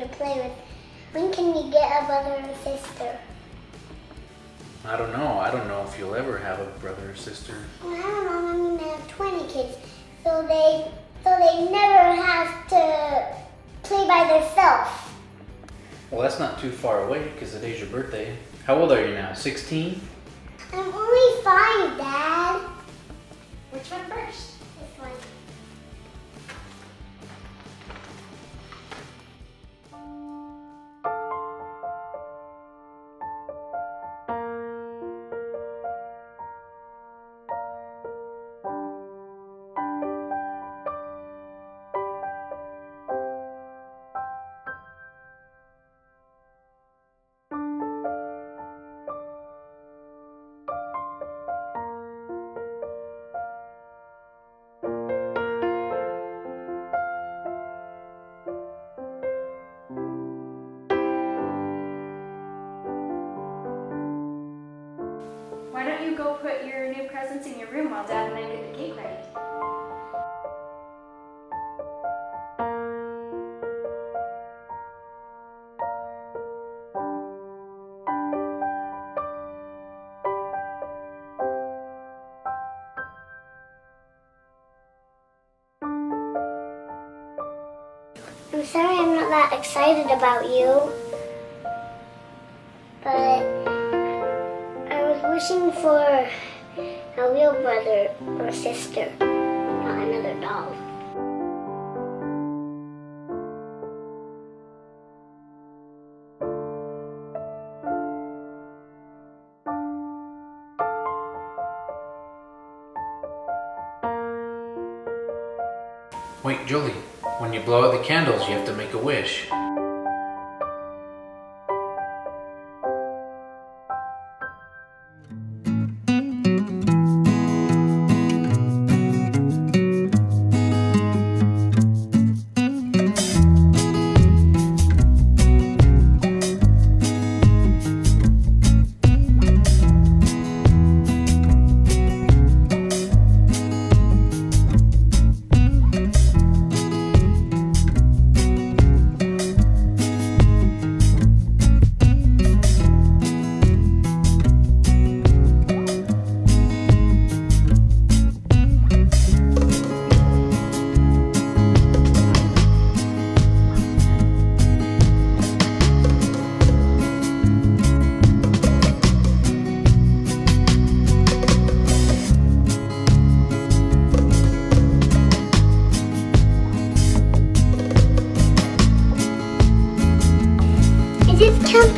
to play with. When can we get a brother or sister? I don't know. I don't know if you'll ever have a brother or sister. Well, I don't know. I mean, they have 20 kids, so they so they never have to play by themselves. Well, that's not too far away because today's your birthday. How old are you now? 16? I'm only five, Dad. Which one first? Go put your new presents in your room while Dad and I get the cake ready? I'm sorry I'm not that excited about you. Wishing for a real brother or sister, not another doll. Wait, Julie, When you blow out the candles, you have to make a wish.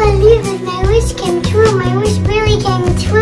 Believe it. My wish came true. My wish really came true.